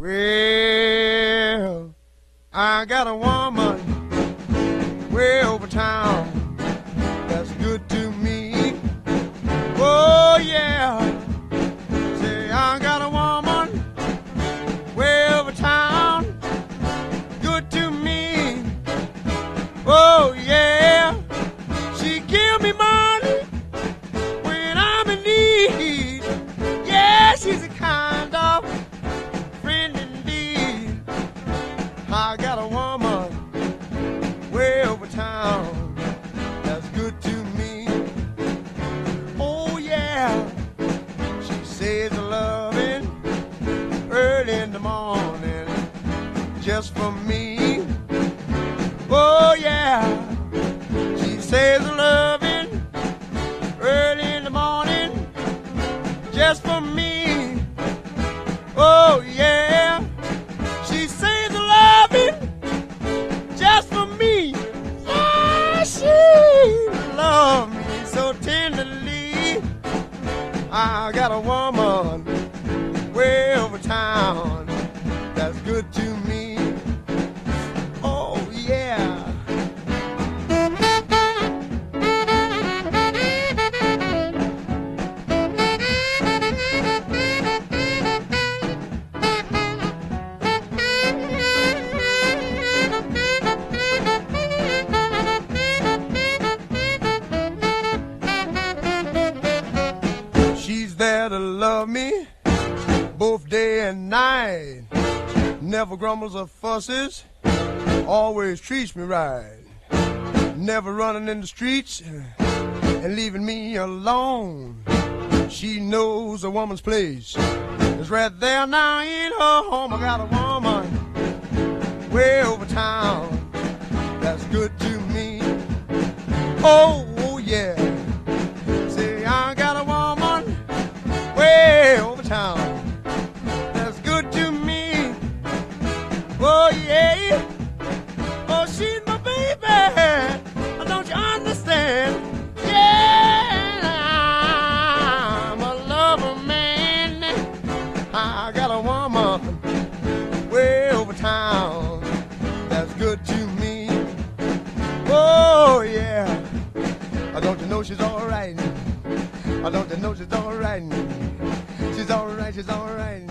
Well, I got a woman just for me. Oh yeah, she says loving early in the morning just for me. Oh yeah, she says loving just for me. Yeah, she loves me so tenderly. I got a woman way over town that's good to me. Both day and night. Never grumbles or fusses, always treats me right. Never running in the streets and leaving me alone. She knows a woman's place is right there now in her home. I got a woman way over town Oh, yeah. Oh, she's my baby. Don't you understand? Yeah, I'm a lover man. I got a woman way over town that's good to me. Oh, yeah. Don't you know she's alright? Don't you know she's alright? She's alright, she's alright.